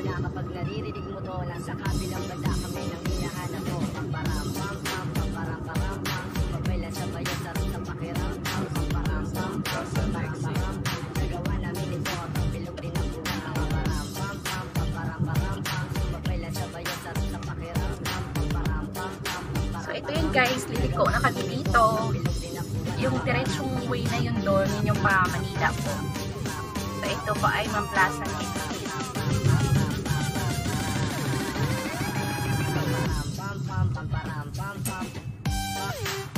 mo na kapag naririnig mo to Nasa kabilang banda kami nang hinahanap mo Pamparam pam pam pamparam param pam lang sa bayan sarap sa pakiramdam Pamparam pam pam pamparam param pam Nagawa namin ito at ang bilog din ang buwan Pamparam pam pam pamparam param pam lang sa bayan sarap sa pakiramdam Pamparam pam pam pamparam So ito yun guys, liliko na kami dito. Yung diretsong way na yun doon, yun yung pa Manila po. So ito po ay Mamplasan Street. Param pam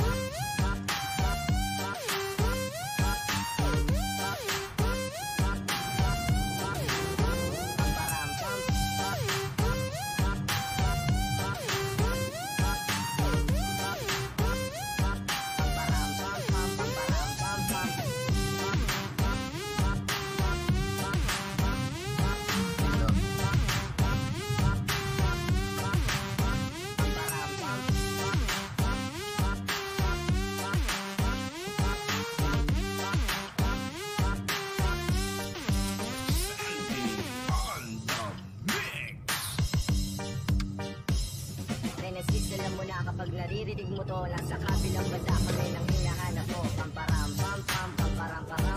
naririnig mo to Nasa kabilang banda kami nang hinahanap mo Pamparam pam pam pamparam. param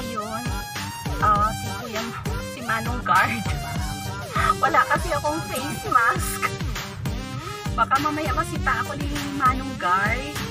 ayun. ah si Kuya, si Manong Guard. Wala kasi akong face mask. Baka mamaya masita ako ni Manong Guard.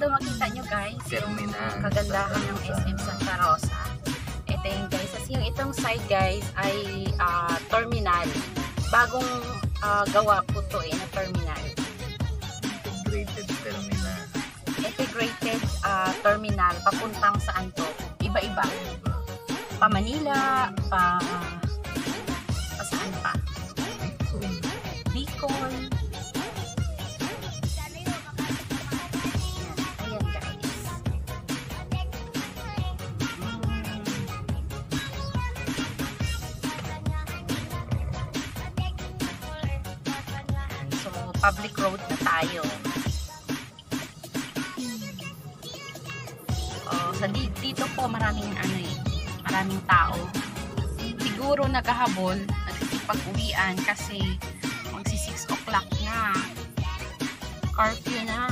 Yung Terminal. kagandahan ng SM Santa Rosa. Ito yung guys. Kasi yung itong side guys ay ah, terminal. Bagong ah, gawa po to eh na terminal. Integrated terminal. Integrated ah, terminal. Papuntang saan to? Iba-iba. Pa Manila, pa tayo. Oh, sa di- dito po maraming ano eh, maraming tao. Siguro naghahabol, nagsisipag-uwian kasi magsi 6 o'clock na. Curfew na.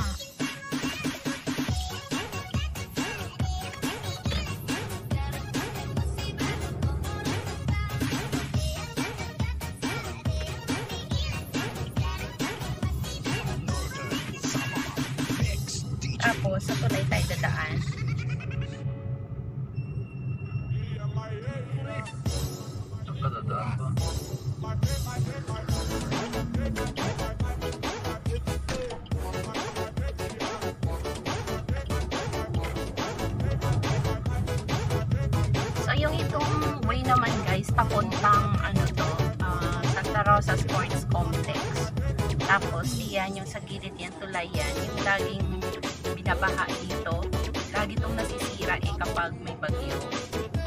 Sa tulay tayo dadaan. Ito ka dadaan ba? So, yung itong way naman guys, papuntang ano to, ah, Santa Rosa Sports Complex. Tapos, iyan yung sa gilid yan, tulay yan, yung laging binabaha dito. Lagi itong nasisira eh kapag may bagyo.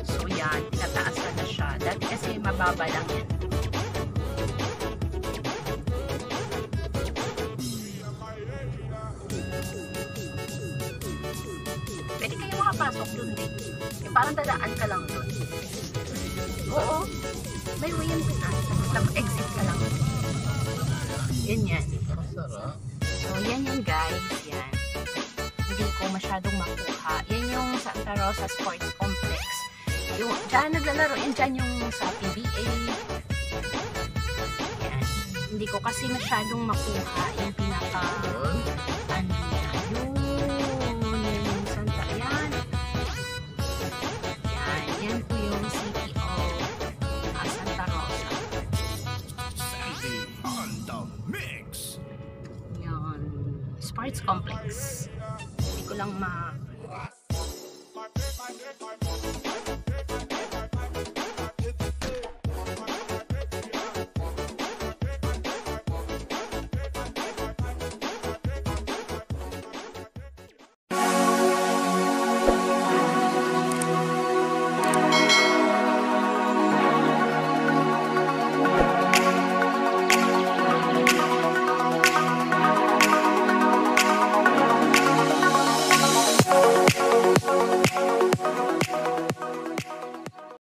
So, yan, tinataasan na siya. Dati kasi mababa lang yan. Pwede kayo makapasok dun din. Eh, parang dadaan ka lang dun. Oo. May way yan dun ah. Exit ka lang. Yan yan. So, yan yan guys. Yan. Masyadong makuha. Yan yung Santa Rosa Sports Complex. Yung, dyan naglalaro. Yan dyan yung sa PBA. Yan. Hindi ko kasi masyadong makuha yung pinaka ano niya. Yun. Yan yung Santa. Yan. Yan. Yan po yung City of Santa Rosa. Sandy on the mix. Yan. Sports Complex. Hindi ko lang ma...